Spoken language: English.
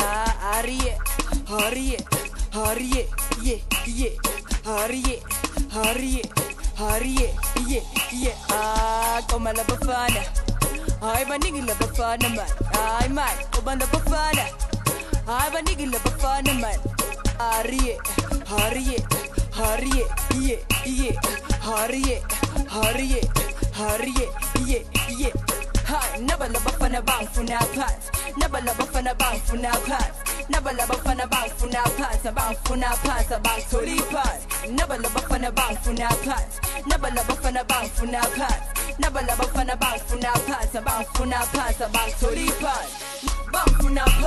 Ah, hariye hariye hariye ye ye hariye hariye hariye ye ye ah hariye hariye ye ye Hi, never love a fan of bang for now pants. Never love a fan of bang for now pants. Never love a fan of bang for now pants. A bang for now pants. A bang to the pants. Never love a fan of bang for now pants. Never love a fan of bang for now pants. Never love a fan of bang for now pants. A bang for now bang to the. Bang for now